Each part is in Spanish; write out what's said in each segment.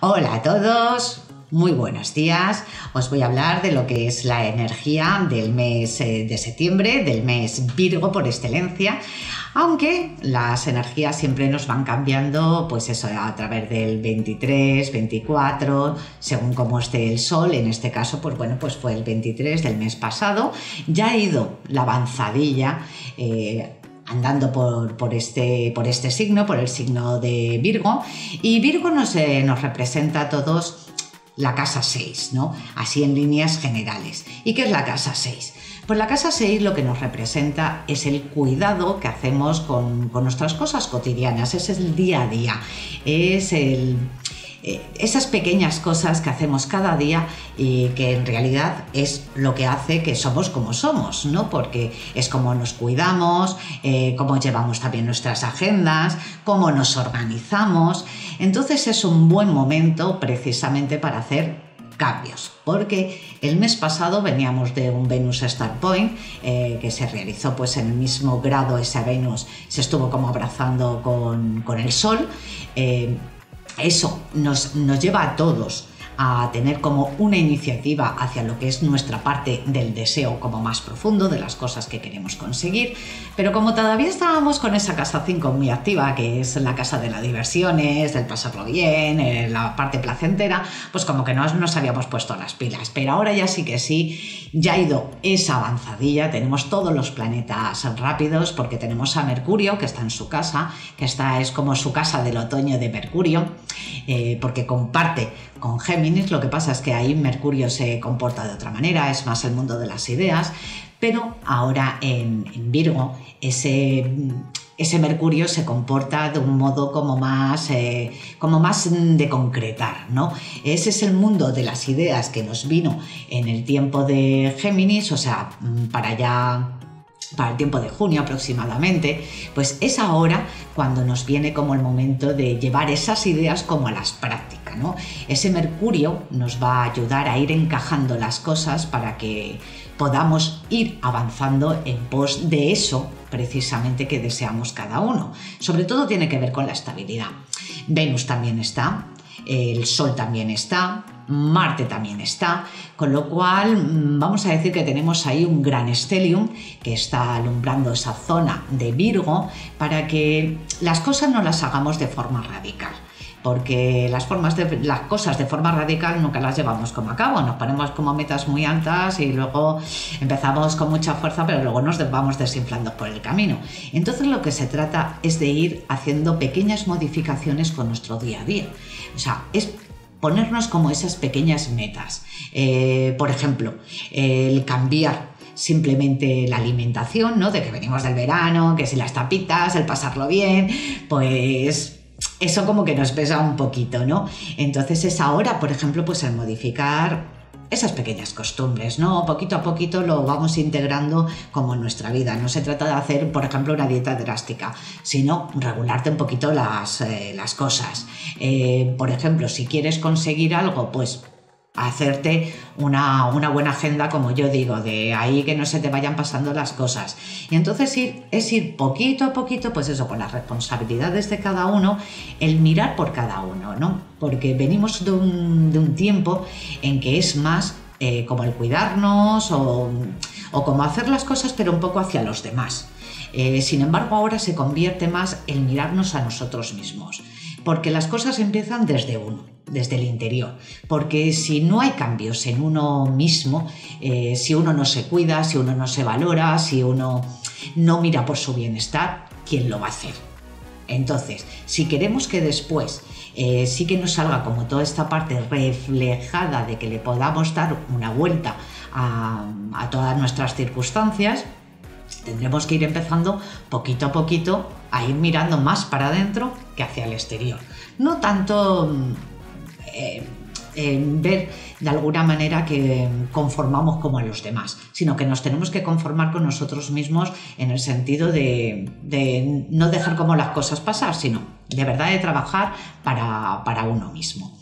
Hola a todos, muy buenos días. Os voy a hablar de lo que es la energía del mes eh, de septiembre, del mes Virgo por excelencia. Aunque las energías siempre nos van cambiando, pues eso, a través del 23, 24, según cómo esté el sol. En este caso, pues bueno, pues fue el 23 del mes pasado. Ya ha ido la avanzadilla. Eh, andando por, este, por este signo, por el signo de Virgo. Y Virgo nos, eh, nos representa a todos la casa 6, ¿no? Así en líneas generales. ¿Y qué es la casa 6? Pues la casa 6 lo que nos representa es el cuidado que hacemos con, con nuestras cosas cotidianas, es el día a día, es el, eh, esas pequeñas cosas que hacemos cada día y que en realidad es lo que hace que somos como somos, ¿no? Porque es como nos cuidamos, eh, cómo llevamos también nuestras agendas, cómo nos organizamos. Entonces es un buen momento precisamente para hacer cambios, porque el mes pasado veníamos de un Venus Star Point eh, que se realizó pues en el mismo grado, esa Venus se estuvo como abrazando con, el Sol eso nos, nos lleva a todos a tener como una iniciativa hacia lo que es nuestra parte del deseo como más profundo, de las cosas que queremos conseguir. Pero como todavía estábamos con esa casa 5 muy activa, que es la casa de las diversiones, del pasarlo bien, eh, la parte placentera, pues como que no nos habíamos puesto las pilas. Pero ahora ya sí que sí, ya ha ido esa avanzadilla, tenemos todos los planetas rápidos, porque tenemos a Mercurio, que está en su casa, que esta es como su casa del otoño de Mercurio, eh, porque comparte con Géminis, lo que pasa es que ahí Mercurio se comporta de otra manera, es más el mundo de las ideas, pero ahora en, Virgo ese, ese, Mercurio se comporta de un modo como más, eh, como más de concretar, ¿no? Ese es el mundo de las ideas que nos vino en el tiempo de Géminis, o sea, para ya para el tiempo de junio aproximadamente, pues es ahora cuando nos viene como el momento de llevar esas ideas como a las prácticas, ¿no? Ese Mercurio nos va a ayudar a ir encajando las cosas para que podamos ir avanzando en pos de eso precisamente que deseamos cada uno. Sobre todo tiene que ver con la estabilidad. Venus también está, el Sol también está, Marte también está, con lo cual mm, vamos a decir que tenemos ahí un gran estelium que está alumbrando esa zona de Virgo para que las cosas no las hagamos de forma radical porque las, formas de, las cosas de forma radical nunca las llevamos como a cabo, nos ponemos como metas muy altas y luego empezamos con mucha fuerza, pero luego nos vamos desinflando por el camino. Entonces lo que se trata es de ir haciendo pequeñas modificaciones con nuestro día a día. O sea, es ponernos como esas pequeñas metas. Eh, por ejemplo, el cambiar simplemente la alimentación, ¿no? De que venimos del verano, que si las tapitas, el pasarlo bien, pues eso como que nos pesa un poquito, ¿no? Entonces es ahora, por ejemplo, pues el modificar esas pequeñas costumbres, ¿no? Poquito a poquito lo vamos integrando como en nuestra vida. No se trata de hacer, por ejemplo, una dieta drástica, sino regularte un poquito las, eh, las cosas. Eh, por ejemplo, si quieres conseguir algo, pues hacerte una, buena agenda, como yo digo, de ahí que no se te vayan pasando las cosas. Y entonces ir, es ir poquito a poquito, pues eso, con las responsabilidades de cada uno, el mirar por cada uno, ¿no? Porque venimos de un, tiempo en que es más eh, como el cuidarnos o, como hacer las cosas, pero un poco hacia los demás. Eh, sin embargo, ahora se convierte más en mirarnos a nosotros mismos, porque las cosas empiezan desde uno desde el interior. Porque si no hay cambios en uno mismo, eh, si uno no se cuida, si uno no se valora, si uno no mira por su bienestar, ¿quién lo va a hacer? Entonces, si queremos que después eh, sí que nos salga como toda esta parte reflejada de que le podamos dar una vuelta a, a todas nuestras circunstancias, tendremos que ir empezando poquito a poquito a ir mirando más para adentro que hacia el exterior. No tanto eh, ver de alguna manera que conformamos como a los demás, sino que nos tenemos que conformar con nosotros mismos en el sentido de, no dejar como las cosas pasar, sino de verdad de trabajar para, uno mismo.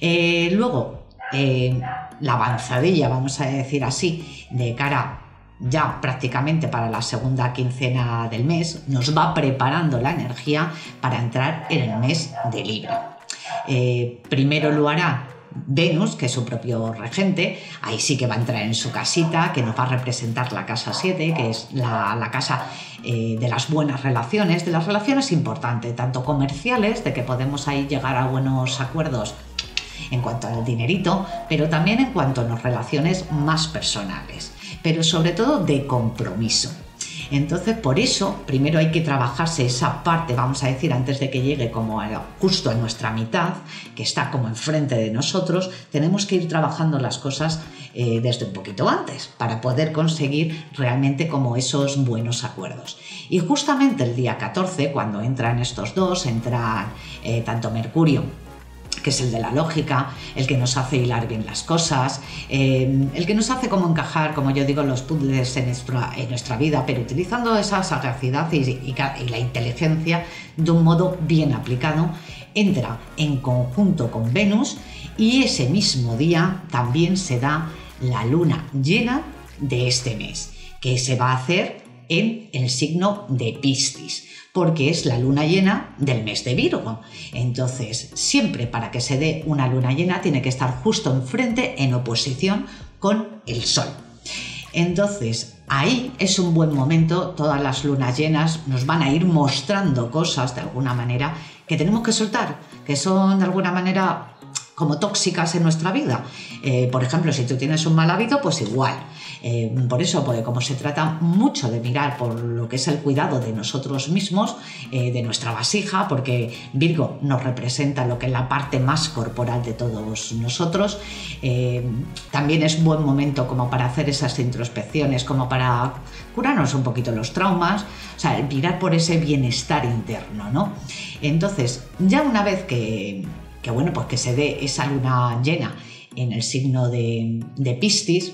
Eh, luego, eh, la avanzadilla, vamos a decir así, de cara ya prácticamente para la segunda quincena del mes, nos va preparando la energía para entrar en el mes de Libra. Eh, primero lo hará Venus, que es su propio regente, ahí sí que va a entrar en su casita, que nos va a representar la casa 7, que es la, casa eh, de las buenas relaciones, de las relaciones importantes, tanto comerciales, de que podemos ahí llegar a buenos acuerdos en cuanto al dinerito, pero también en cuanto a las relaciones más personales, pero sobre todo de compromiso. Entonces, por eso, primero hay que trabajarse esa parte, vamos a decir, antes de que llegue como justo a nuestra mitad, que está como enfrente de nosotros, tenemos que ir trabajando las cosas eh, desde un poquito antes para poder conseguir realmente como esos buenos acuerdos. Y justamente el día 14, cuando entran estos dos, entran eh, tanto Mercurio que es el de la lógica, el que nos hace hilar bien las cosas, eh, el que nos hace como encajar, como yo digo, los puzzles en nuestra, vida, pero utilizando esa sagacidad y, la inteligencia de un modo bien aplicado, entra en conjunto con Venus y ese mismo día también se da la luna llena de este mes, que se va a hacer en el signo de Piscis porque es la luna llena del mes de Virgo. Entonces, siempre para que se dé una luna llena tiene que estar justo enfrente en oposición con el Sol. Entonces, ahí es un buen momento, todas las lunas llenas nos van a ir mostrando cosas de alguna manera que tenemos que soltar, que son de alguna manera como tóxicas en nuestra vida. Eh, por ejemplo, si tú tienes un mal hábito, pues igual. Eh, por eso, como se trata mucho de mirar por lo que es el cuidado de nosotros mismos, eh, de nuestra vasija, porque Virgo nos representa lo que es la parte más corporal de todos nosotros, también es buen momento como para hacer esas introspecciones, como para curarnos un poquito los traumas, o sea, mirar por ese bienestar interno, ¿no? Entonces, ya una vez que que bueno, pues que se dé esa luna llena en el signo de, de Piscis,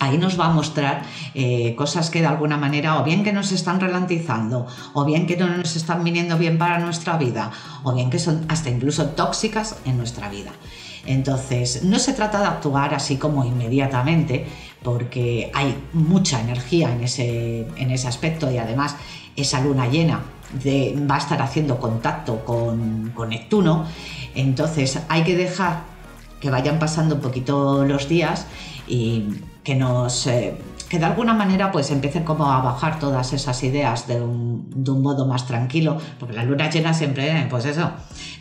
Ahí nos va a mostrar eh, cosas que de alguna manera o bien que nos están ralentizando, o bien que no nos están viniendo bien para nuestra vida, o bien que son hasta incluso tóxicas en nuestra vida. Entonces, no se trata de actuar así como inmediatamente, porque hay mucha energía en ese, en ese aspecto y además esa luna llena va a estar haciendo contacto con, con Neptuno entonces hay que dejar que vayan pasando un poquito los días y que nos eh, que de alguna manera pues empiecen como a bajar todas esas ideas de un, modo más tranquilo, porque la luna llena siempre, pues eso,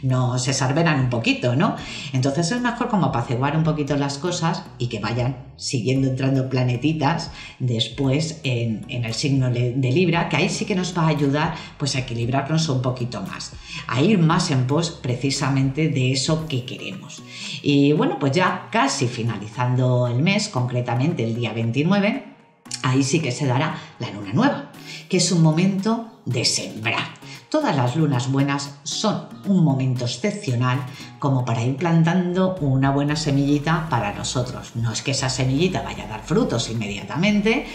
no se un poquito, ¿no? Entonces es mejor como apaciguar un poquito las cosas y que vayan siguiendo entrando planetitas después en, el signo de, Libra, que ahí sí que nos va a ayudar pues a equilibrarnos un poquito más, a ir más en pos precisamente de eso que queremos. Y bueno, pues ya casi finalizando el mes, concretamente el día 29, ahí sí que se dará la luna nueva, que es un momento de sembrar. Todas las lunas buenas son un momento excepcional como para ir plantando una buena semillita para nosotros. No es que esa semillita vaya a dar frutos inmediatamente,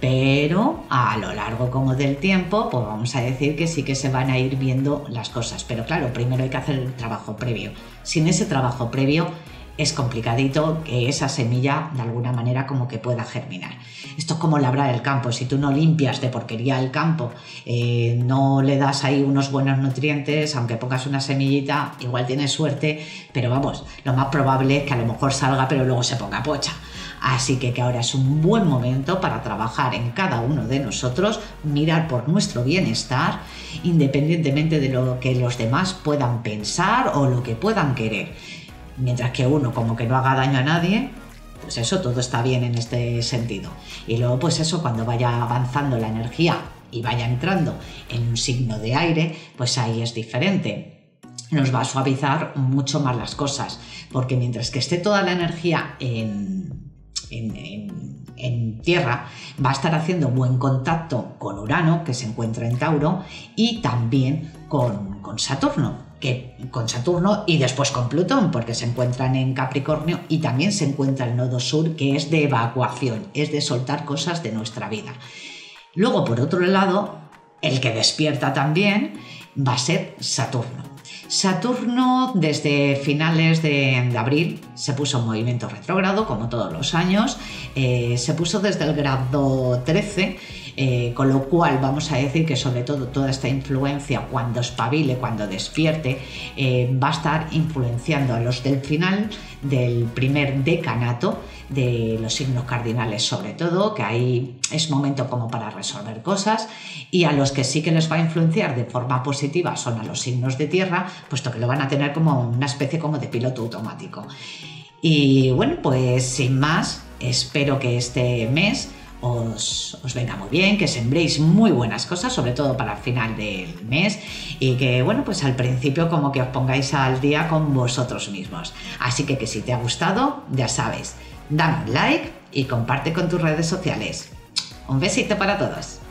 pero a lo largo como del tiempo, pues vamos a decir que sí que se van a ir viendo las cosas. Pero claro, primero hay que hacer el trabajo previo. Sin ese trabajo previo, es complicadito que esa semilla de alguna manera como que pueda germinar. Esto es como labrar el campo, si tú no limpias de porquería el campo, eh, no le das ahí unos buenos nutrientes, aunque pongas una semillita, igual tienes suerte, pero vamos, lo más probable es que a lo mejor salga pero luego se ponga pocha. Así que, que ahora es un buen momento para trabajar en cada uno de nosotros, mirar por nuestro bienestar, independientemente de lo que los demás puedan pensar o lo que puedan querer mientras que uno como que no haga daño a nadie, pues eso todo está bien en este sentido. Y luego pues eso cuando vaya avanzando la energía y vaya entrando en un signo de aire, pues ahí es diferente. Nos va a suavizar mucho más las cosas, porque mientras que esté toda la energía en, en, tierra, va a estar haciendo buen contacto con Urano, que se encuentra en Tauro, y también con, con Saturno con Saturno y después con Plutón, porque se encuentran en Capricornio y también se encuentra el nodo sur, que es de evacuación, es de soltar cosas de nuestra vida. Luego, por otro lado, el que despierta también va a ser Saturno. Saturno desde finales de, abril se puso en movimiento retrógrado, como todos los años, eh, se puso desde el grado 13 eh, con lo cual vamos a decir que sobre todo toda esta influencia cuando espabile, cuando despierte, eh, va a estar influenciando a los del final del primer decanato de los signos cardinales sobre todo, que ahí es momento como para resolver cosas, y a los que sí que les va a influenciar de forma positiva son a los signos de tierra, puesto que lo van a tener como una especie como de piloto automático. Y bueno, pues sin más, espero que este mes os, venga muy bien, que sembréis muy buenas cosas, sobre todo para el final del mes, y que, bueno, pues al principio como que os pongáis al día con vosotros mismos. Así que que si te ha gustado, ya sabes, dame un like y comparte con tus redes sociales. Un besito para todos.